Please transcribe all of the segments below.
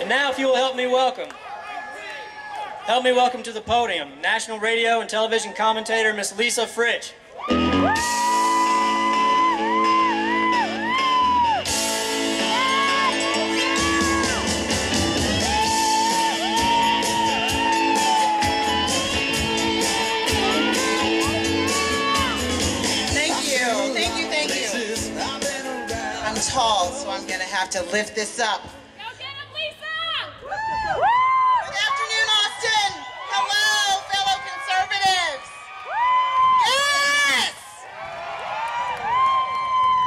And now, if you will help me welcome, help me welcome to the podium, national radio and television commentator Miss Lisa Fritsch. Have to lift this up. Go get him, Lisa! Woo! Good afternoon, Austin. Hello, fellow conservatives. Yes!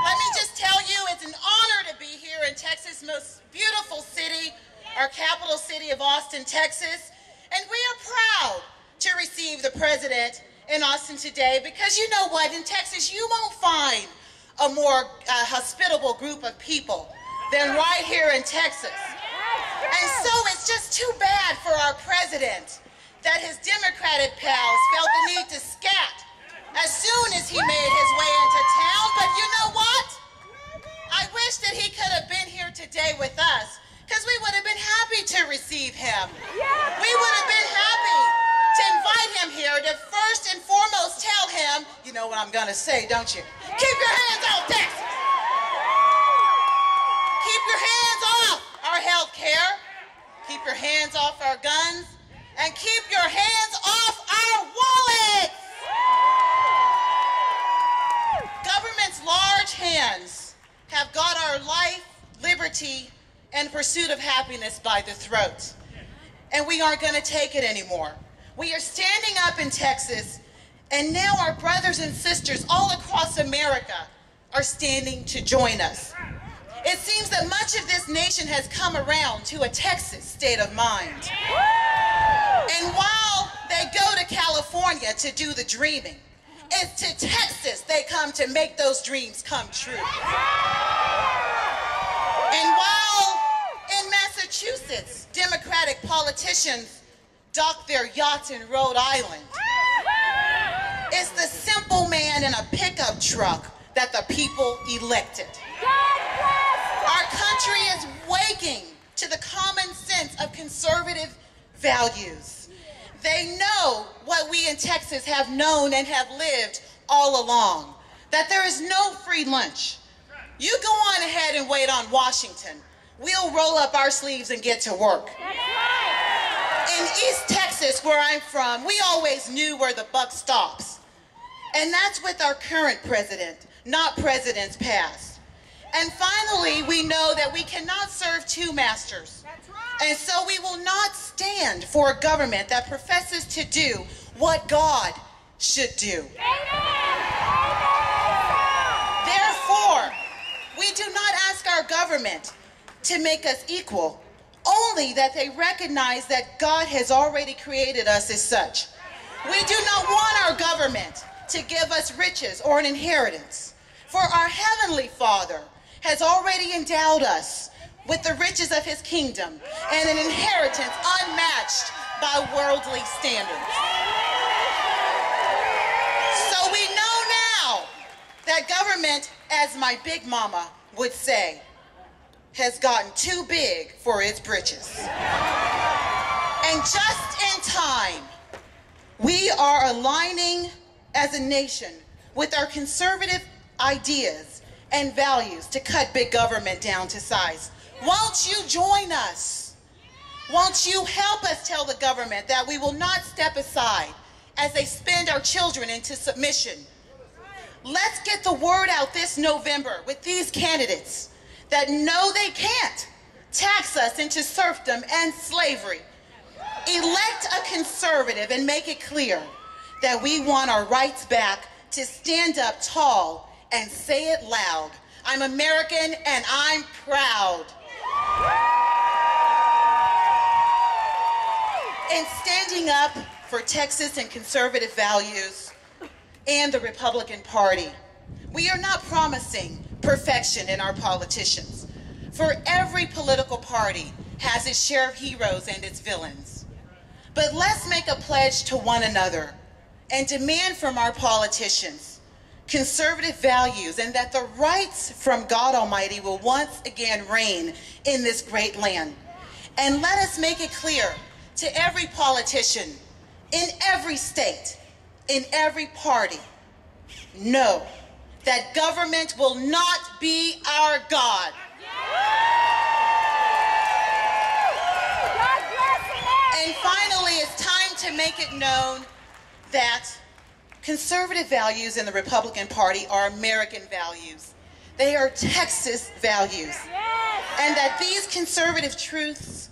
Let me just tell you, it's an honor to be here in Texas' most beautiful city, our capital city of Austin, Texas. And we are proud to receive the president in Austin today because you know what? In Texas, you won't find a more uh, hospitable group of people than right here in Texas. And so it's just too bad for our president that his Democratic pals felt the need to scat as soon as he made his way into town. But you know what? I wish that he could have been here today with us because we would have been happy to receive him. We would have been happy to invite him here to first and foremost tell him, you know what I'm going to say, don't you? Keep your hands off Texas. Keep your hands off our health care. Keep your hands off our guns. And keep your hands off our wallets. Government's large hands have got our life, liberty, and pursuit of happiness by the throat. And we aren't going to take it anymore. We are standing up in Texas, and now our brothers and sisters all across America are standing to join us. It seems that much of this nation has come around to a Texas state of mind. And while they go to California to do the dreaming, it's to Texas they come to make those dreams come true. And while in Massachusetts, Democratic politicians dock their yachts in Rhode Island, it's the simple man in a pickup truck that the people elected. Our country is waking to the common sense of conservative values. They know what we in Texas have known and have lived all along that there is no free lunch. You go on ahead and wait on Washington. We'll roll up our sleeves and get to work. In East Texas, where I'm from, we always knew where the buck stops. And that's with our current president, not presidents past. And finally, we know that we cannot serve two masters. Right. And so we will not stand for a government that professes to do what God should do. Amen. Therefore, we do not ask our government to make us equal, only that they recognize that God has already created us as such. We do not want our government to give us riches or an inheritance, for our Heavenly Father has already endowed us with the riches of His kingdom and an inheritance unmatched by worldly standards. So we know now that government, as my big mama would say, has gotten too big for its britches. And just in time, we are aligning as a nation with our conservative ideas and values to cut big government down to size. Won't you join us? Won't you help us tell the government that we will not step aside as they spend our children into submission? Let's get the word out this November with these candidates that know they can't tax us into serfdom and slavery. Elect a conservative and make it clear that we want our rights back to stand up tall and say it loud. I'm American and I'm proud. In standing up for Texas and conservative values and the Republican Party, we are not promising perfection in our politicians. For every political party has its share of heroes and its villains. But let's make a pledge to one another and demand from our politicians conservative values and that the rights from God Almighty will once again reign in this great land. And let us make it clear to every politician in every state, in every party, know that government will not be our God. God bless America. And finally, it's time to make it known that conservative values in the Republican Party are American values. They are Texas values. And that these conservative truths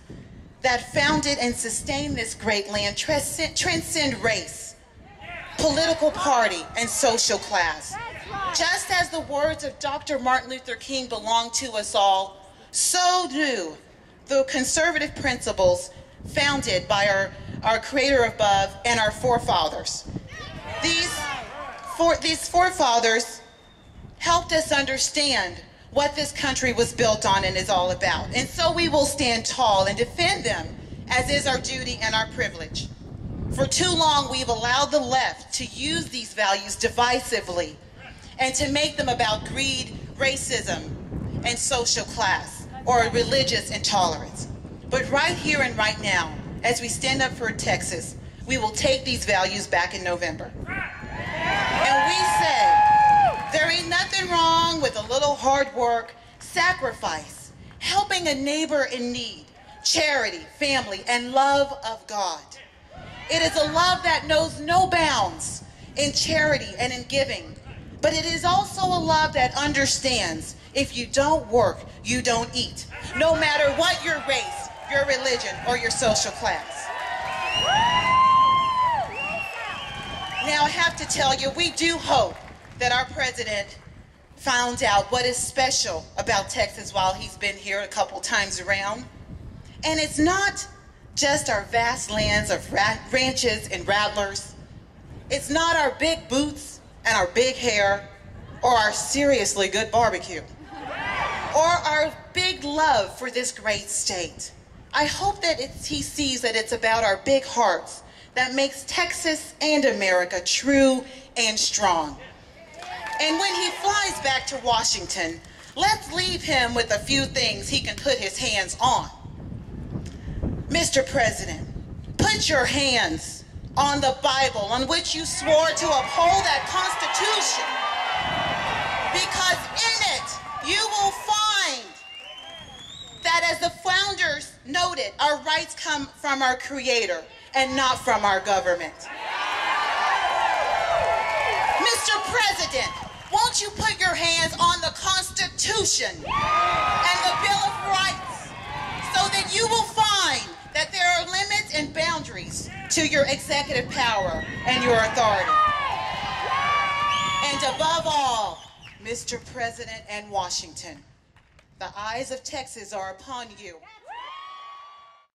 that founded and sustain this great land transcend, transcend race, political party, and social class. Just as the words of Dr. Martin Luther King belong to us all, so do the conservative principles founded by our, our Creator above and our forefathers. These, for, these forefathers helped us understand what this country was built on and is all about. And so we will stand tall and defend them, as is our duty and our privilege. For too long, we've allowed the left to use these values divisively and to make them about greed, racism, and social class or religious intolerance. But right here and right now, as we stand up for Texas, we will take these values back in November. And we say, there ain't nothing wrong with a little hard work, sacrifice, helping a neighbor in need, charity, family, and love of God. It is a love that knows no bounds in charity and in giving. But it is also a love that understands if you don't work, you don't eat, no matter what your race, your religion, or your social class. Now, I have to tell you, we do hope that our president found out what is special about Texas while he's been here a couple times around. And it's not just our vast lands of ra- ranches and rattlers. It's not our big boots and our big hair or our seriously good barbecue or our big love for this great state. I hope that he sees that it's about our big hearts that makes Texas and America true and strong. And when he flies back to Washington, let's leave him with a few things he can put his hands on. Mr. President, put your hands on the Bible on which you swore to uphold that Constitution. Because in it, you will find that as the founders noted, our rights come from our Creator and not from our government. Mr. President, won't you put your hands on the Constitution and the Bill of Rights so that you will find that there are limits and boundaries to your executive power and your authority. And above all, Mr. President and Washington, the eyes of Texas are upon you.